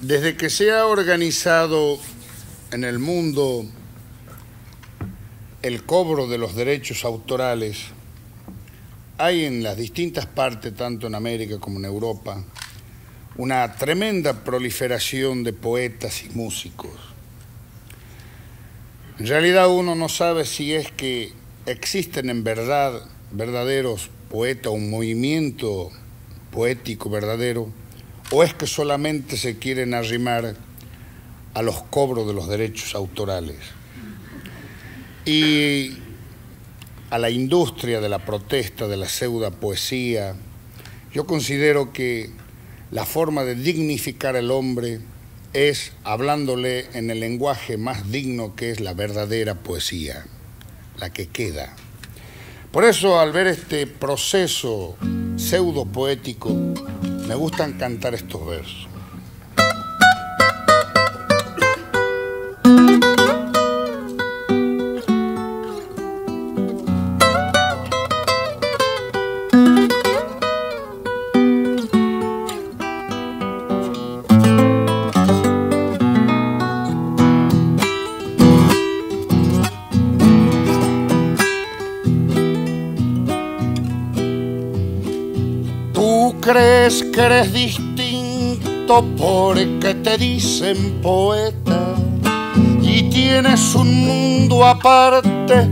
Desde que se ha organizado en el mundo el cobro de los derechos autorales, hay en las distintas partes, tanto en América como en Europa, una tremenda proliferación de poetas y músicos. En realidad uno no sabe si es que existen en verdad verdaderos poetas, un movimiento poético verdadero, o es que solamente se quieren arrimar a los cobros de los derechos autorales. Y a la industria de la protesta, de la pseudo poesía, yo considero que la forma de dignificar al hombre es hablándole en el lenguaje más digno que es la verdadera poesía, la que queda. Por eso al ver este proceso pseudo poético, me gustan cantar estos versos. Crees que eres distinto porque te dicen poeta y tienes un mundo aparte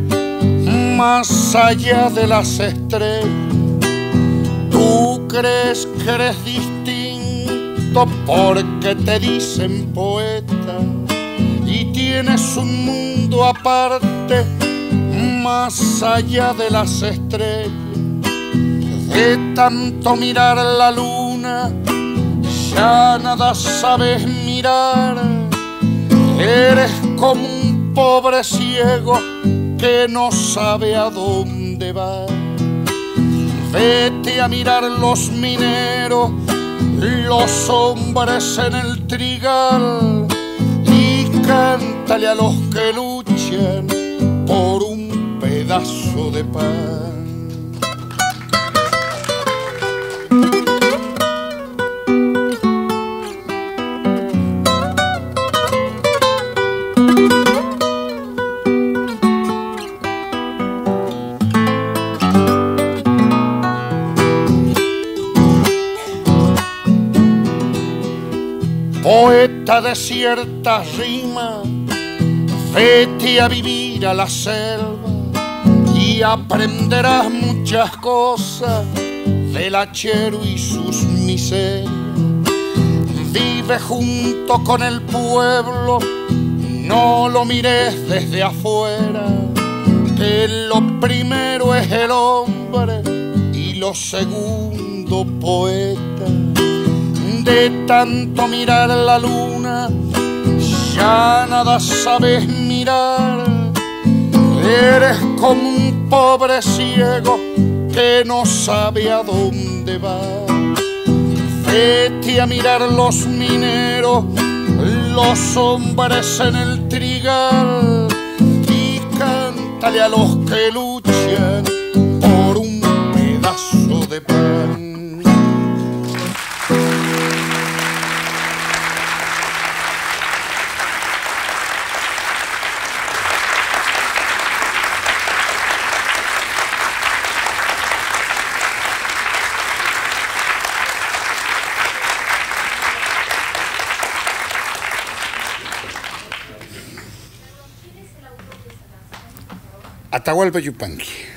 más allá de las estrellas. Tú crees que eres distinto porque te dicen poeta y tienes un mundo aparte más allá de las estrellas de tanto mirar la luna, ya nada sabes mirar. Eres como un pobre ciego que no sabe a dónde va. Vete a mirar los mineros, los hombres en el trigal y cántale a los que luchan por un pedazo de pan. Poeta de cierta rima, vete a vivir a la selva y aprenderás muchas cosas del hachero y sus miserias. Vive junto con el pueblo, no lo mires desde afuera, que lo primero es el hombre y lo segundo poeta de tanto mirar la luna, ya nada sabes mirar. Eres como un pobre ciego que no sabe a dónde va. Vete a mirar los mineros, los hombres en el trigal y cántale a los que luchan por un pedazo de pan. Atahualpa Yupanqui.